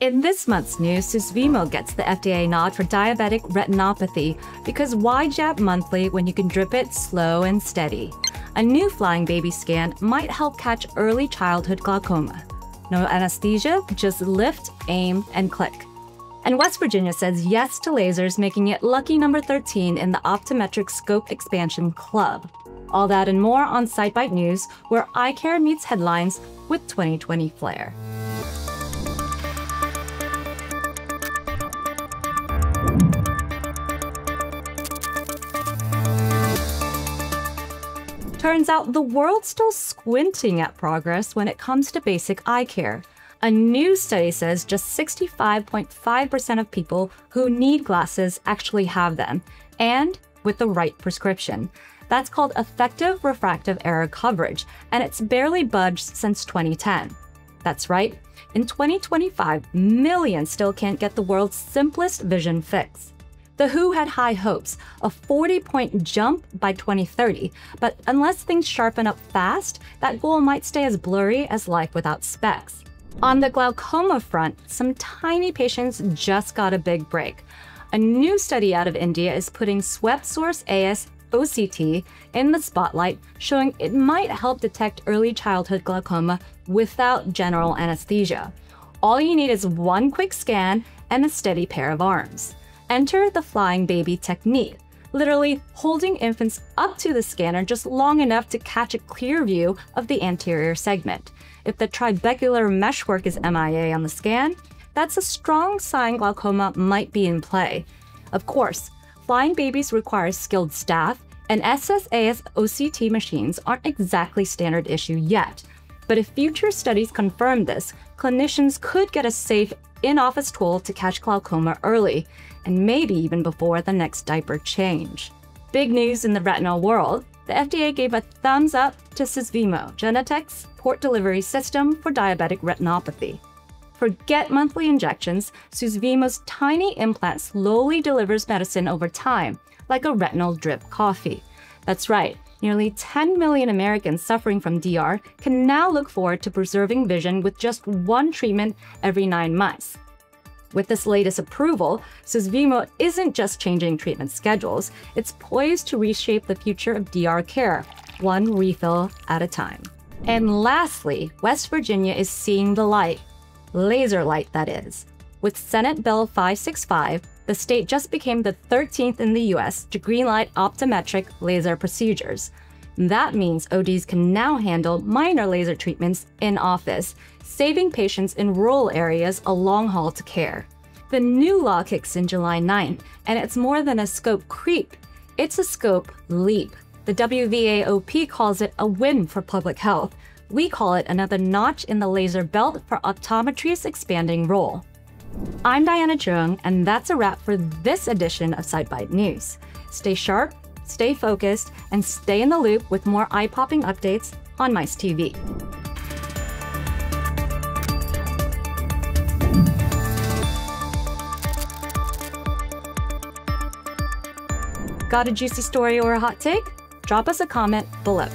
In this month's news, Susvimo gets the FDA nod for diabetic retinopathy because why jab monthly when you can drip it slow and steady? A new flying baby scan might help catch early childhood glaucoma. No anesthesia, just lift, aim, and click. And West Virginia says yes to lasers, making it lucky number 13 in the Optometric Scope Expansion Club. All that and more on SightByte News, where eye care meets headlines with 2020 flair. Turns out the world's still squinting at progress when it comes to basic eye care. A new study says just 65.5% of people who need glasses actually have them, and with the right prescription. That's called effective refractive error coverage, and it's barely budged since 2010. That's right, in 2025, millions still can't get the world's simplest vision fix. The WHO had high hopes, a 40 point jump by 2030, but unless things sharpen up fast, that goal might stay as blurry as life without specs. On the glaucoma front, some tiny patients just got a big break. A new study out of India is putting Swept Source AS OCT in the spotlight, showing it might help detect early childhood glaucoma without general anesthesia. All you need is one quick scan and a steady pair of arms. Enter the flying baby technique, literally holding infants up to the scanner just long enough to catch a clear view of the anterior segment. If the trabecular meshwork is MIA on the scan, that's a strong sign glaucoma might be in play. Of course, flying babies require skilled staff, and SSAS OCT machines aren't exactly standard issue yet. But if future studies confirm this, clinicians could get a safe in office tool to catch glaucoma early, and maybe even before the next diaper change. Big news in the retinal world the FDA gave a thumbs up to Susvimo, Genentech's port delivery system for diabetic retinopathy. Forget monthly injections, Susvimo's tiny implant slowly delivers medicine over time, like a retinal drip coffee. That's right, nearly 10 million Americans suffering from DR can now look forward to preserving vision with just one treatment every nine months. With this latest approval, Susvimo isn't just changing treatment schedules, it's poised to reshape the future of DR care, one refill at a time. And lastly, West Virginia is seeing the light. Laser light, that is. With Senate Bill 565, the state just became the 13th in the US to greenlight optometric laser procedures. That means ODs can now handle minor laser treatments in office, saving patients in rural areas a long haul to care. The new law kicks in July 9th, and it's more than a scope creep, it's a scope leap. The WVAOP calls it a win for public health. We call it another notch in the laser belt for optometry's expanding role. I'm Diana Chung, and that's a wrap for this edition of SightByte News. Stay sharp, stay focused, and stay in the loop with more eye popping updates on Mice TV. Got a juicy story or a hot take? Drop us a comment below.